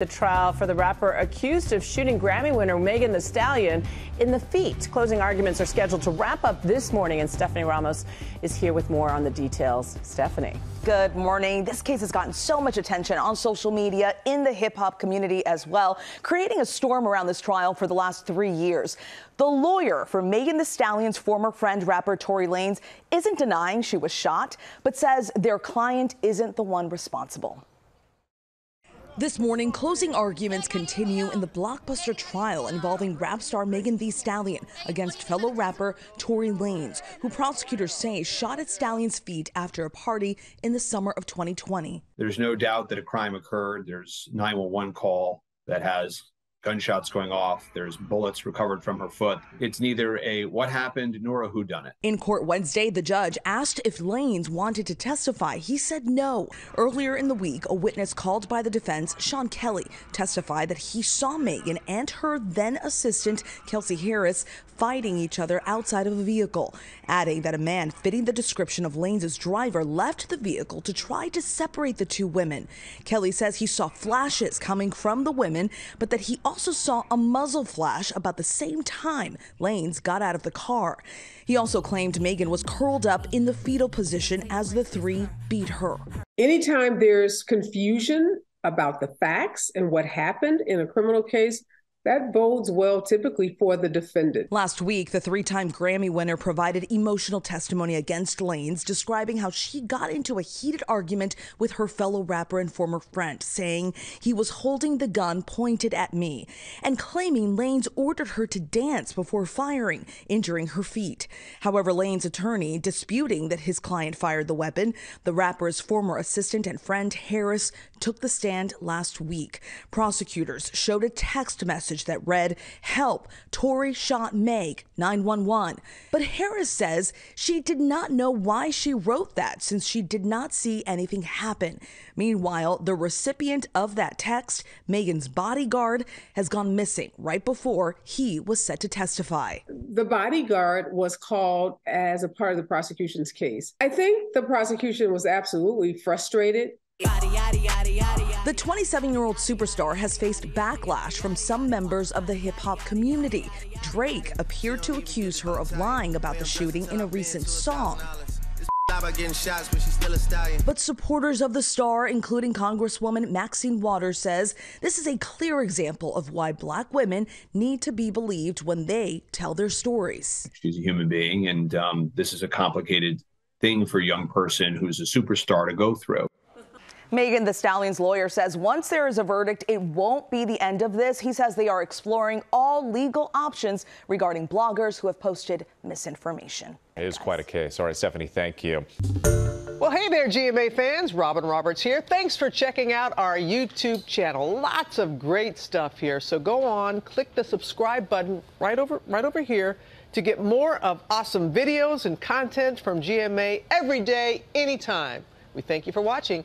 The trial for the rapper accused of shooting Grammy winner Megan Thee Stallion in the feet. Closing arguments are scheduled to wrap up this morning, and Stephanie Ramos is here with more on the details. Stephanie. Good morning. This case has gotten so much attention on social media, in the hip hop community as well, creating a storm around this trial for the last three years. The lawyer for Megan Thee Stallion's former friend, rapper Tory Lanez, isn't denying she was shot, but says their client isn't the one responsible. This morning, closing arguments continue in the blockbuster trial involving rap star Megan Thee Stallion against fellow rapper Tory Lanez, who prosecutors say shot at Stallion's feet after a party in the summer of 2020. There's no doubt that a crime occurred. There's 911 call that has gunshots going off. There's bullets recovered from her foot. It's neither a what happened nor a who done it. In court Wednesday, the judge asked if Lanez wanted to testify. He said no. Earlier in the week, a witness called by the defense, Sean Kelly, testified that he saw Megan and her then assistant, Kelsey Harris, fighting each other outside of a vehicle, adding that a man fitting the description of Lanez's driver left the vehicle to try to separate the two women. Kelly says he saw flashes coming from the women, but that he also saw a muzzle flash about the same time Lanez got out of the car. He also claimed Megan was curled up in the fetal position as the three beat her. Anytime there's confusion about the facts and what happened in a criminal case, that bodes well typically for the defendant. Last week, the three time Grammy winner provided emotional testimony against Lanez, describing how she got into a heated argument with her fellow rapper and former friend, saying he was holding the gun pointed at me, and claiming Lanez ordered her to dance before firing, injuring her feet. However, Lane's attorney disputing that his client fired the weapon. The rapper's former assistant and friend Harris took the stand last week. Prosecutors showed a text message message that read, Help, Tory shot Meg, 911. But Harris says she did not know why she wrote that since she did not see anything happen. Meanwhile, the recipient of that text, Megan's bodyguard, has gone missing right before he was set to testify. The bodyguard was called as a part of the prosecution's case. I think the prosecution was absolutely frustrated the 27 year old superstar has faced backlash from some members of the hip hop community. Drake appeared to accuse her of lying about the shooting in a recent song. But supporters of the star, including Congresswoman Maxine Waters, says this is a clear example of why black women need to be believed when they tell their stories. She's a human being, and um, this is a complicated thing for a young person who's a superstar to go through. Megan Thee Stallion's lawyer says once there is a verdict, it won't be the end of this. He says they are exploring all legal options regarding bloggers who have posted misinformation. It is quite a case. All right, Stephanie, thank you. Well, hey there, GMA fans. Robin Roberts here. Thanks for checking out our YouTube channel. Lots of great stuff here. So go on, click the subscribe button right over right over here to get more of awesome videos and content from GMA every day, anytime. We thank you for watching